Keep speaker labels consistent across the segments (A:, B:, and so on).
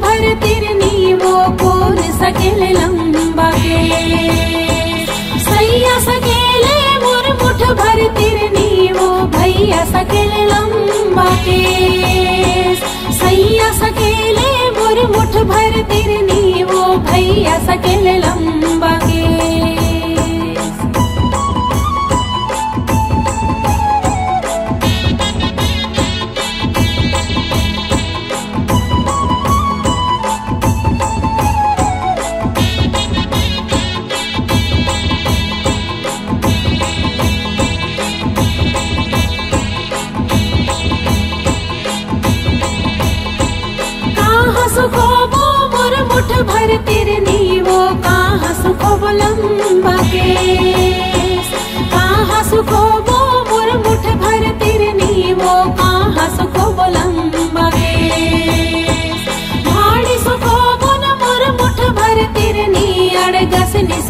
A: भर तिरनी वो कोर सकेले लंबा के। सैया सकेले मोर मुठ भर तिरनी वो भैया सकेले लंबा के। सैया सकेले मोर मुठ भर तिरनी वो भैया सकेले लंबा
B: के।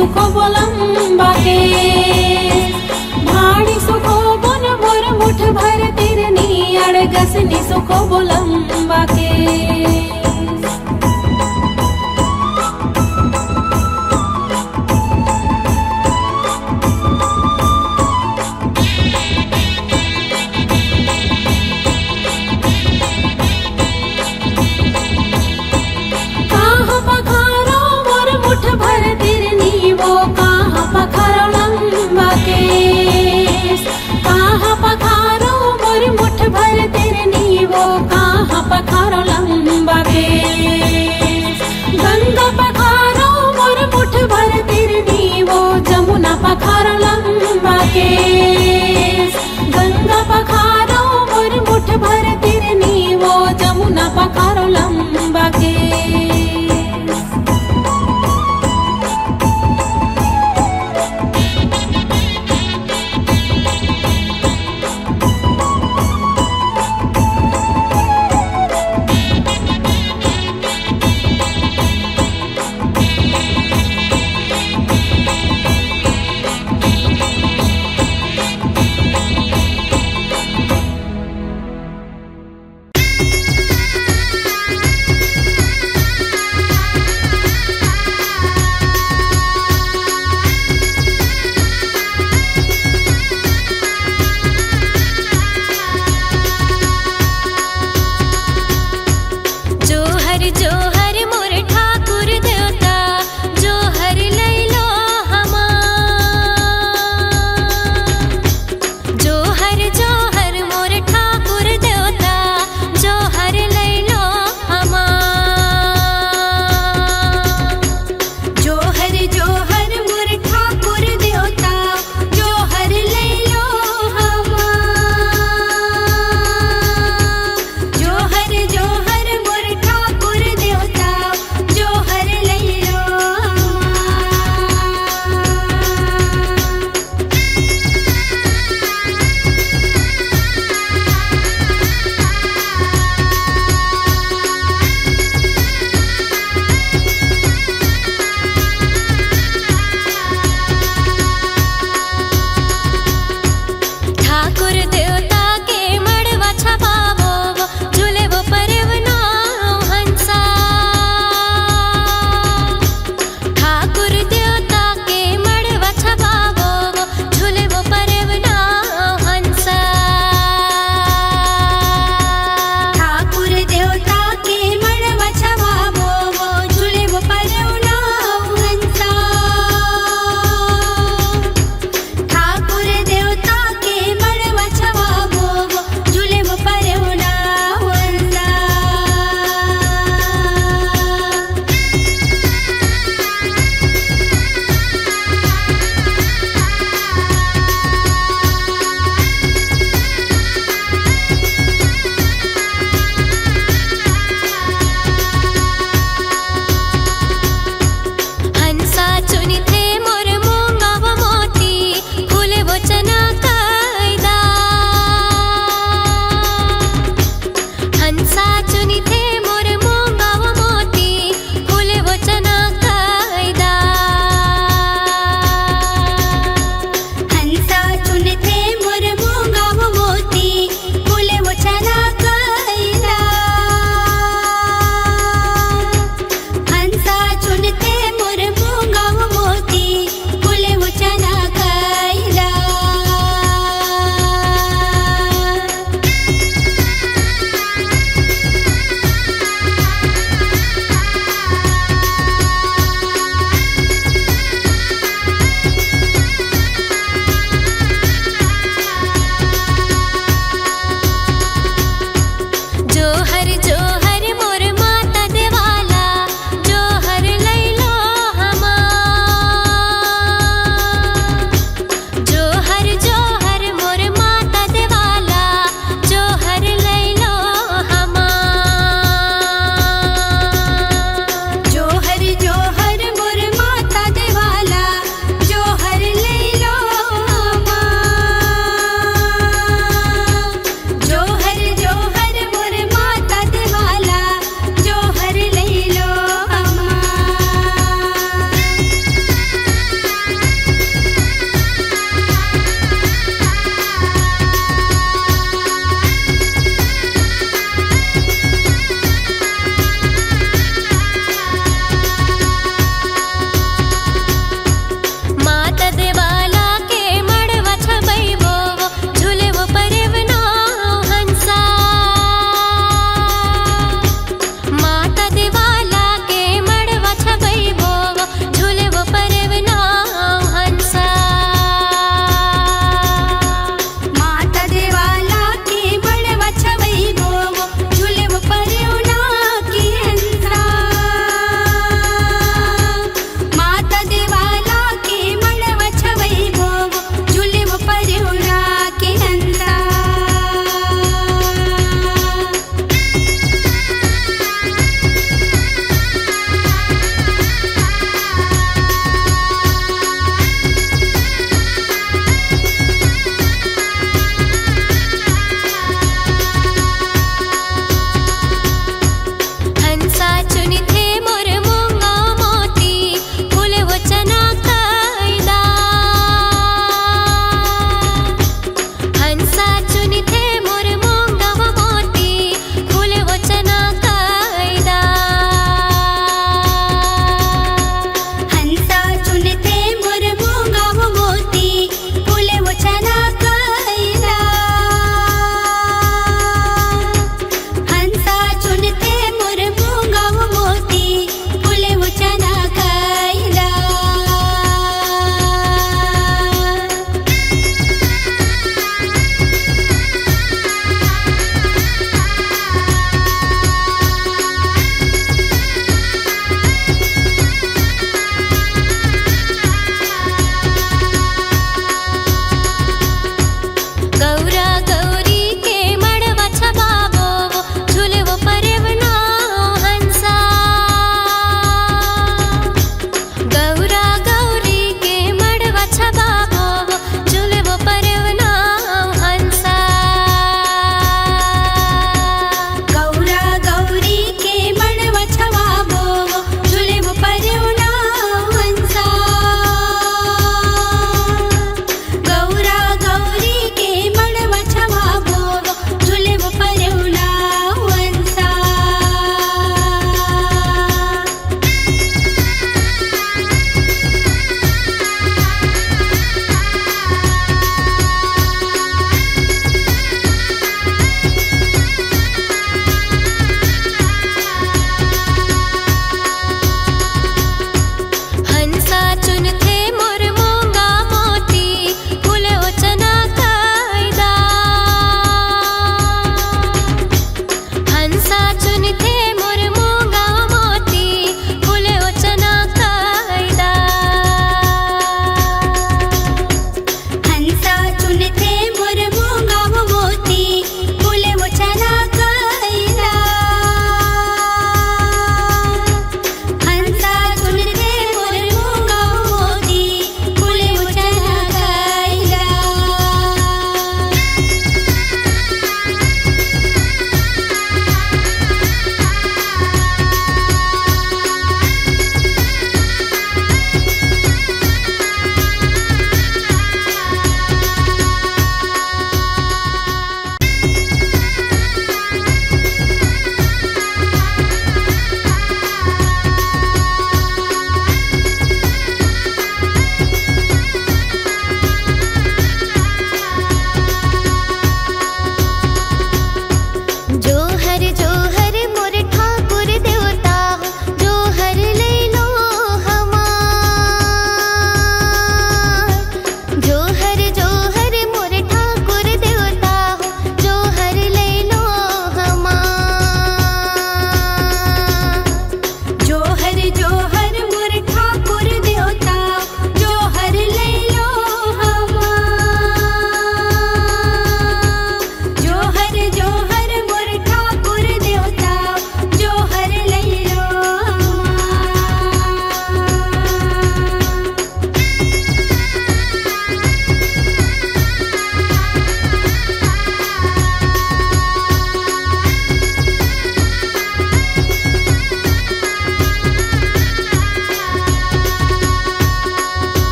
B: ीडतु बोलं वा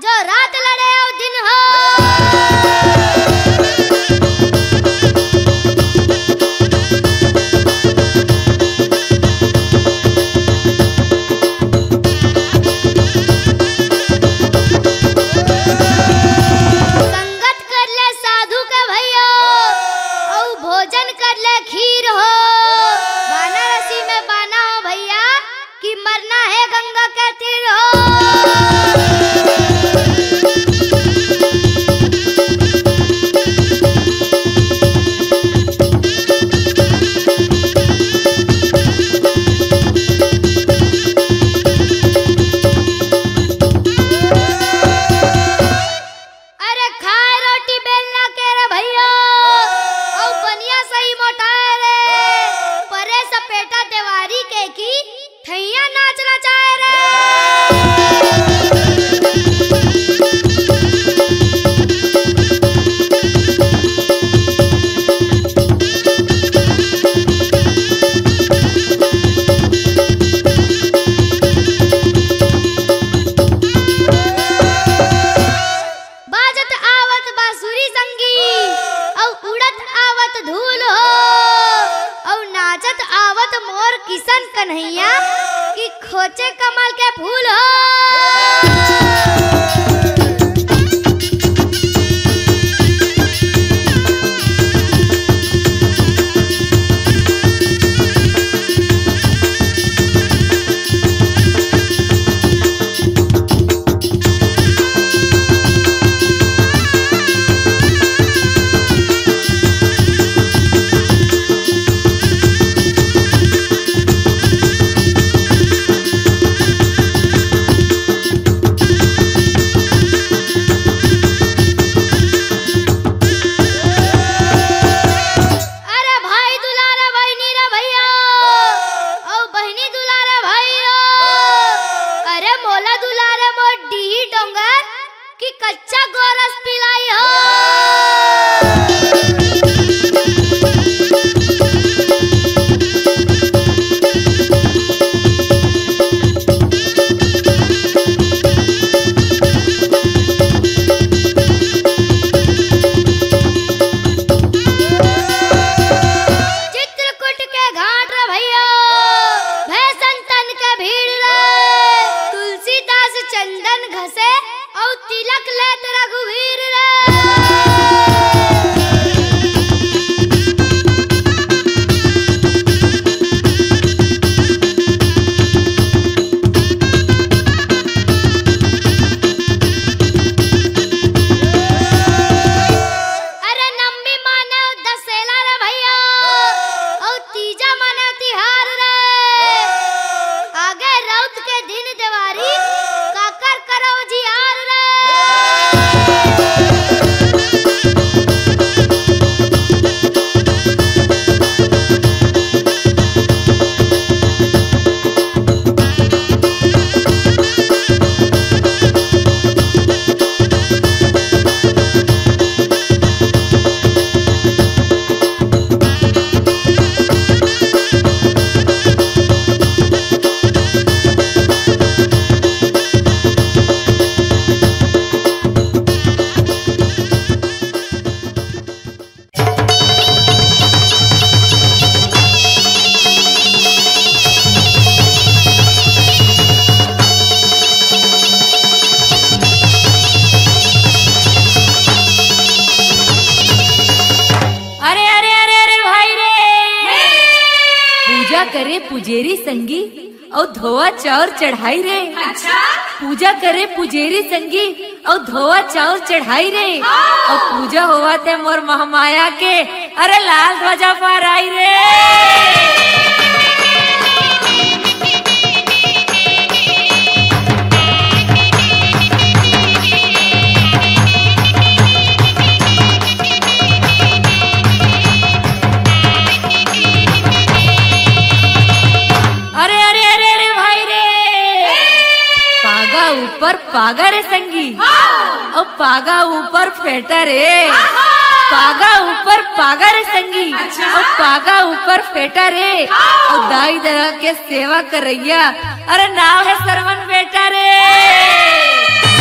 B: जो रात
A: चढ़ाई रे। और पूजा हुआ थे मोर महामाया के। अरे लाल ध्वजा पर आई रे। ऊपर है पागा ऊपर पागा रे संगी। और पागा ऊपर फेटा रे। और दाई दरा के सेवा कर करैया। अरे नाव है सरवन बेटा रे।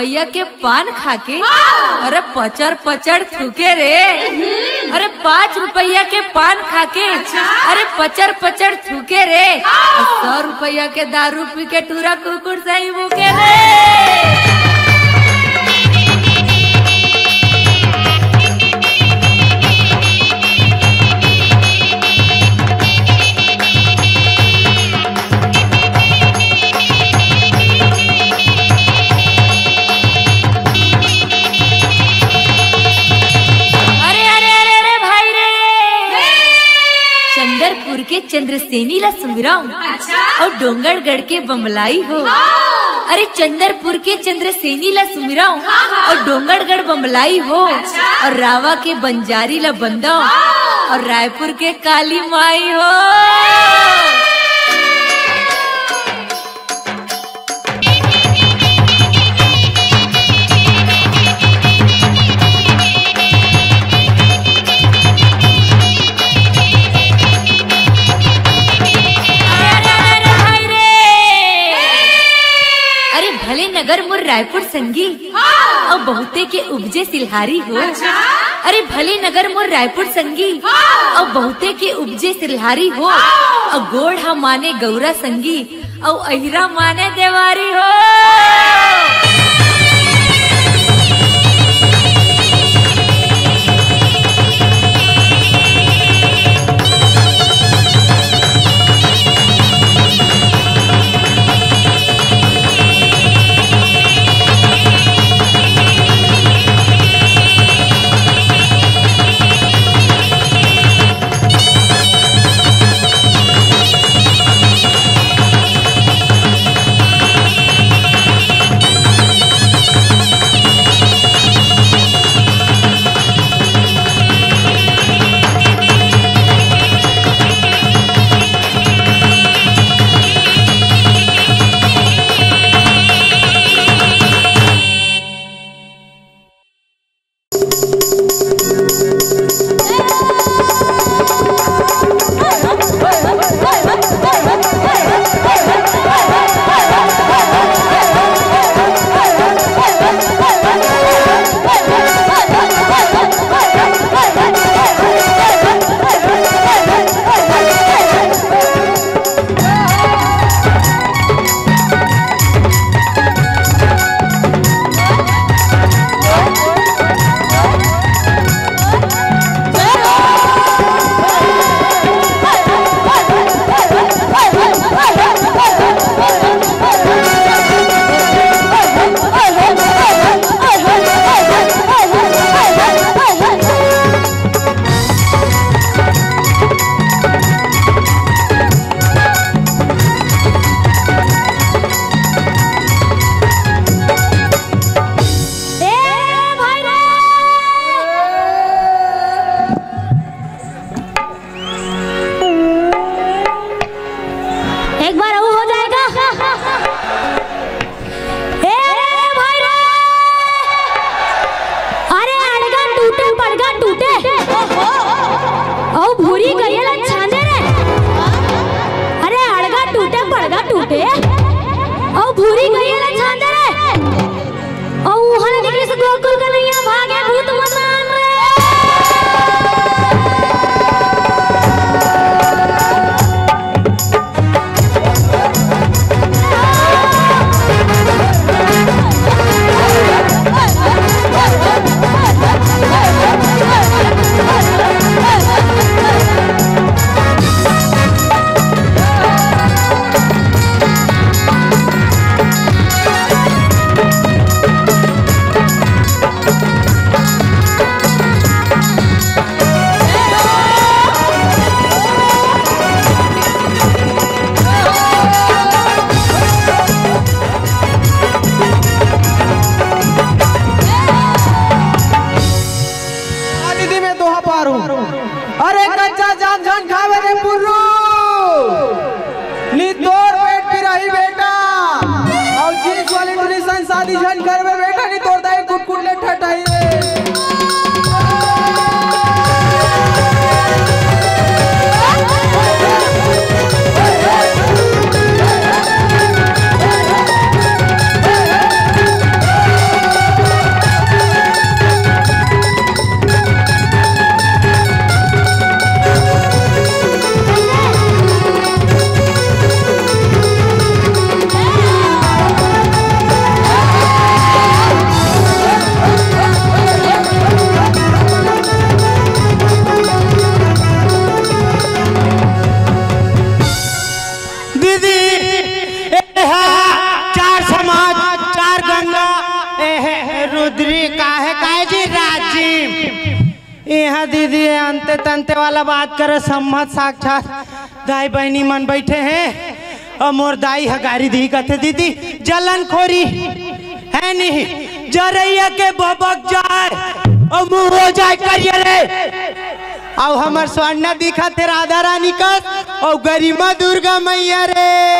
A: रुपया के पान खा के अरे पचर पचर थूके रे। अरे पाँच रुपया के पान खा के अरे पचर पचर थूके रे। सौ रुपया के दारू पी के टूरा कुकुर सही मुके रे। चंद्रसेनी ला सुमिराऊ और डोंगरगढ़ के बमलाई हो। अरे चंद्रपुर के चंद्र चंद्रसेनी ला सुमिराऊ और डोंगरगढ़ बमलाई हो। और रावा के बंजारी ला बंदा और रायपुर के काली माई हो। रायपुर संगी। और बहुते के उपजे सिलहारी हो। अरे भले नगर मोर रायपुर संगी। और बहुते के उपजे सिलहारी हो। और गोड़ हा माने गौरा संगी। और अहिरा माने देवारी हो। सम्मत साक्षात दाई बहनी मन बैठे हैं और मोर दाई हगारी दी कहते दीदी। जलन खोरी है नहीं। जरैया के बबक जाए और मुँह हो जाए करिए रे अब हमार स्वर्ण दिखा थे राधा रानी का और गरिमा दुर्गा मैया रे।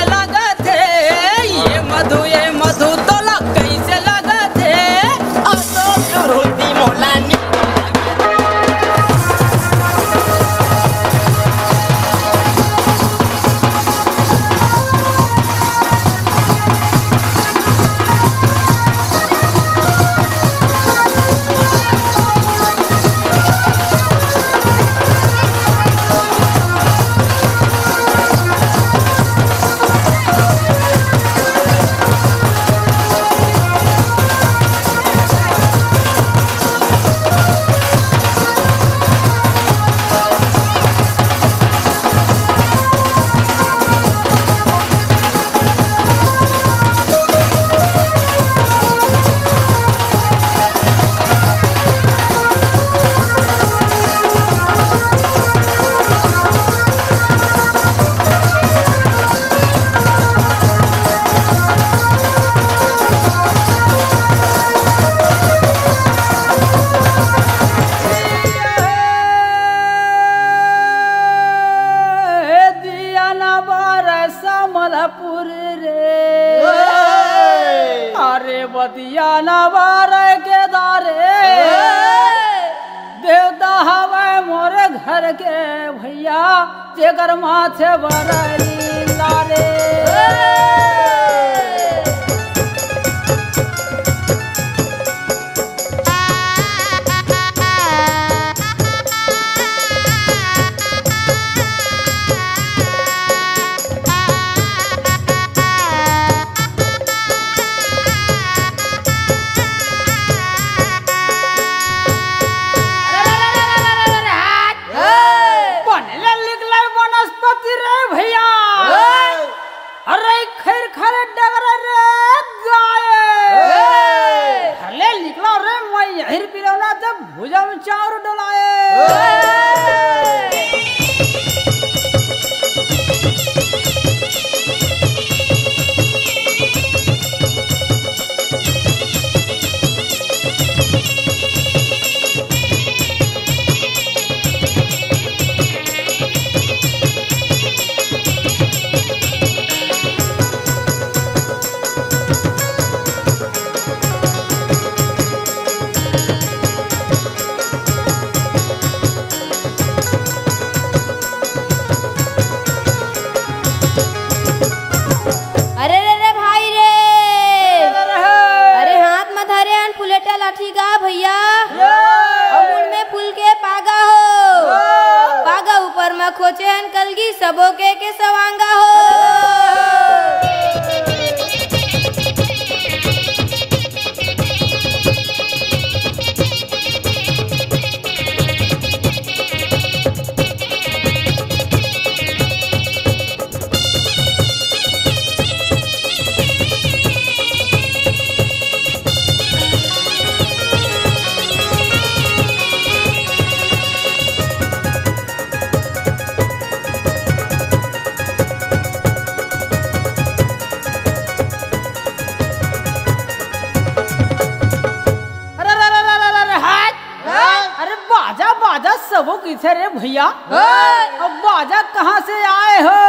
C: बाजा कहाँ से आए हो?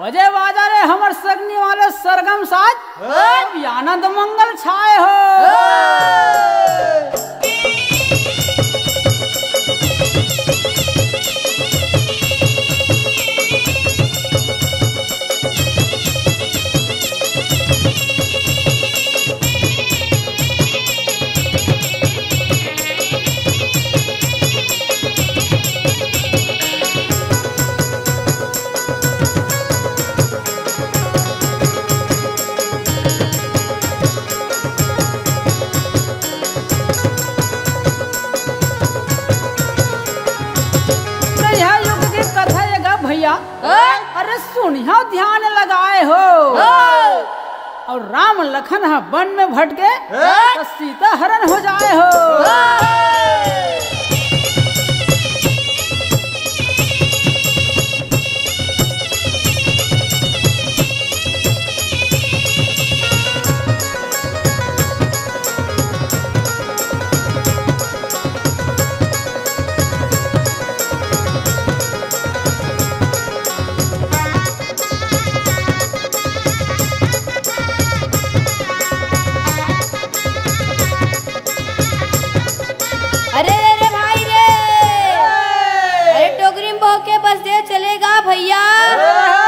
C: बजे बाजा रे हमर सगनी वाले सरगम साज। आनंद मंगल छाए हो। और राम लखन हाँ बन में भटके हाँ। सीता हरण हो जाए हो।
D: हाँ।
B: 朋友。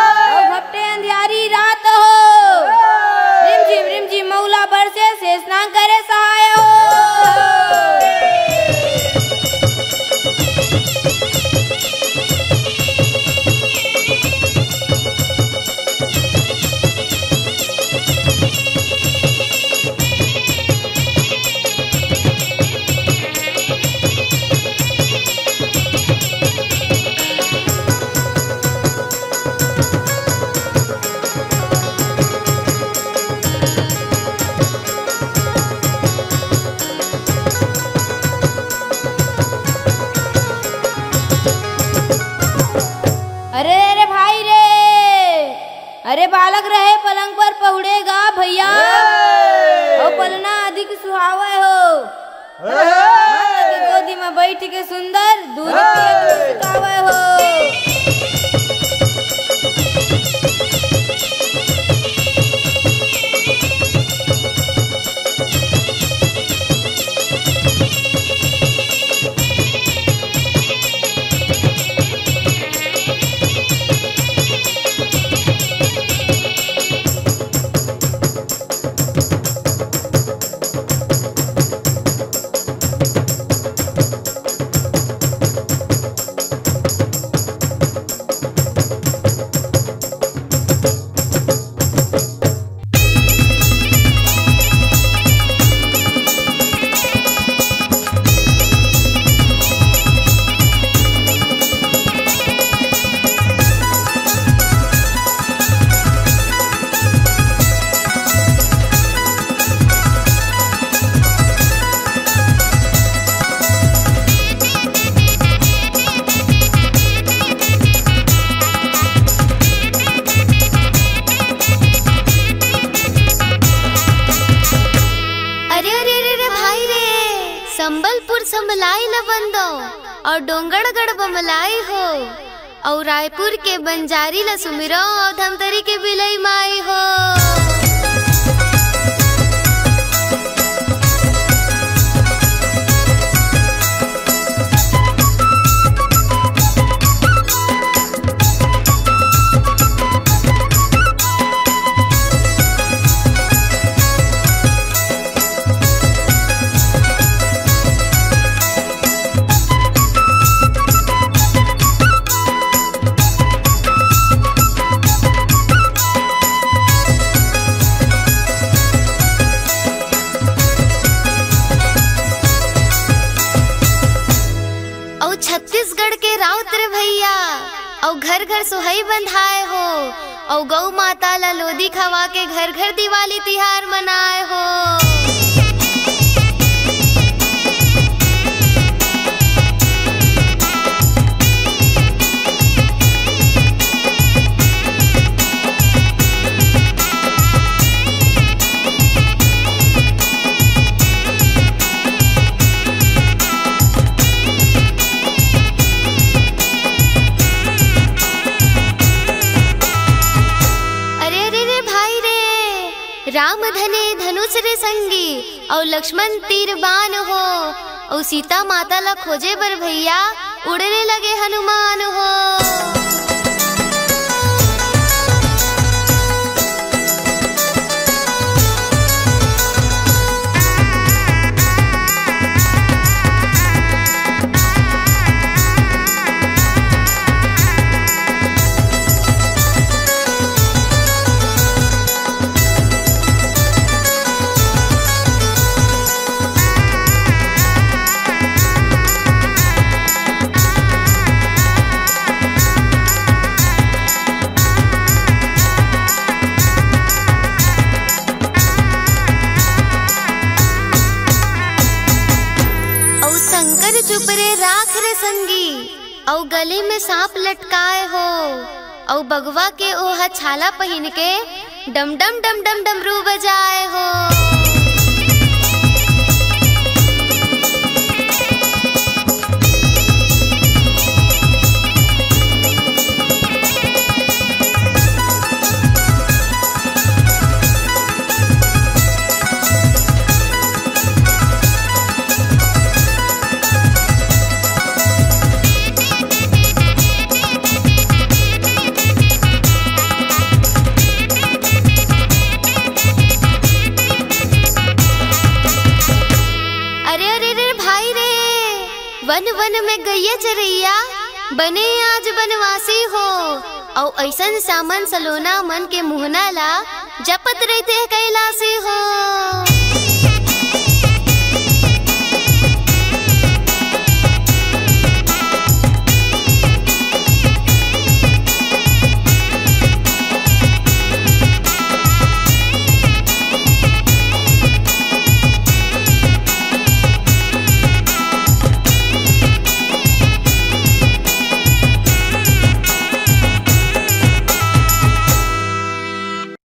B: राउत रे भैया और घर घर सोहई बंधाए हो और गौ माता ला लोदी खवा के घर घर दिवाली तिहार मनाए हो। धने धनुष रे संगी। और लक्ष्मण तीर बान हो। और सीता माता ला खोजे पर भैया, उड़ने लगे हनुमान हो। चुप रे, राख रे संगी। और गले में सांप लटकाए हो। और बगवा के ओहा छाला पहन के डम डम डम डम डमरू बजाए हो। वन चरैया, बने आज बनवासी हो। और ऐसन सामान सलोना मन के मुहना ला जपत रहते कैलासी हो।